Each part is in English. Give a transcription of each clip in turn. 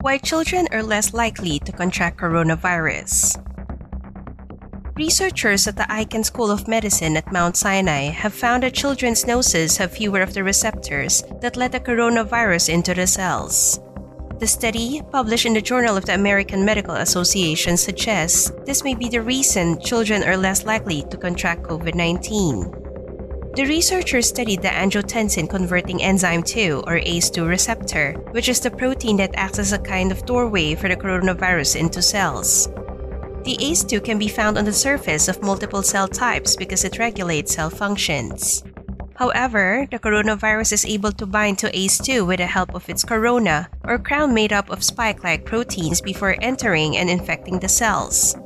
Why children are less likely to contract coronavirus. Researchers at the Icahn School of Medicine at Mount Sinai have found that children's noses have fewer of the receptors that let the coronavirus into the cells. The study, published in the Journal of the American Medical Association, suggests this may be the reason children are less likely to contract COVID 19. The researchers studied the angiotensin converting enzyme 2 or ACE2 receptor, which is the protein that acts as a kind of doorway for the coronavirus into cells. The ACE2 can be found on the surface of multiple cell types because it regulates cell functions. However, the coronavirus is able to bind to ACE2 with the help of its corona, or crown made up of spike like proteins, before entering and infecting the cells.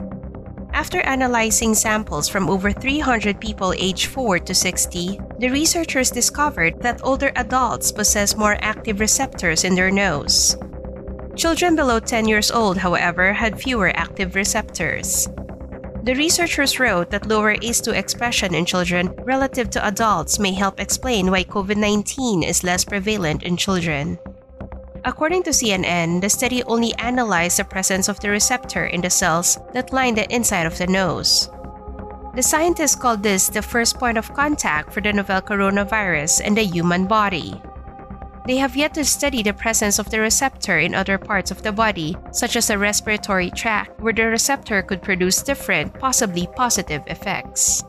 After analyzing samples from over 300 people aged 4 to 60, the researchers discovered that older adults possess more active receptors in their nose. Children below 10 years old, however, had fewer active receptors. The researchers wrote that lower ACE2 expression in children relative to adults may help explain why COVID 19 is less prevalent in children. According to CNN, the study only analyzed the presence of the receptor in the cells that line the inside of the nose. The scientists called this the first point of contact for the novel coronavirus in the human body. They have yet to study the presence of the receptor in other parts of the body, such as the respiratory tract, where the receptor could produce different, possibly positive effects.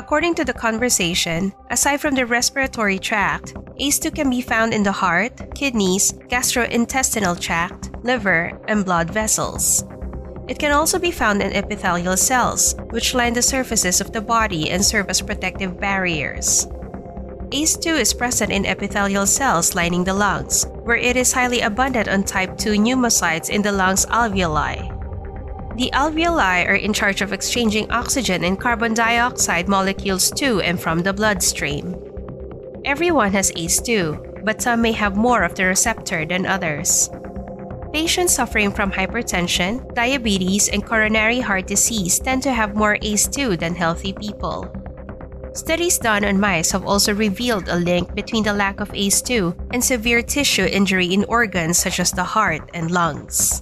According to the conversation, aside from the respiratory tract, ACE2 can be found in the heart, kidneys, gastrointestinal tract, liver, and blood vessels. It can also be found in epithelial cells, which line the surfaces of the body and serve as protective barriers. ACE2 is present in epithelial cells lining the lungs, where it is highly abundant on type 2 pneumocytes in the lungs alveoli. The alveoli are in charge of exchanging oxygen and carbon dioxide molecules to and from the bloodstream. Everyone has ACE2, but some may have more of the receptor than others. Patients suffering from hypertension, diabetes, and coronary heart disease tend to have more ACE2 than healthy people. Studies done on mice have also revealed a link between the lack of ACE2 and severe tissue injury in organs such as the heart and lungs.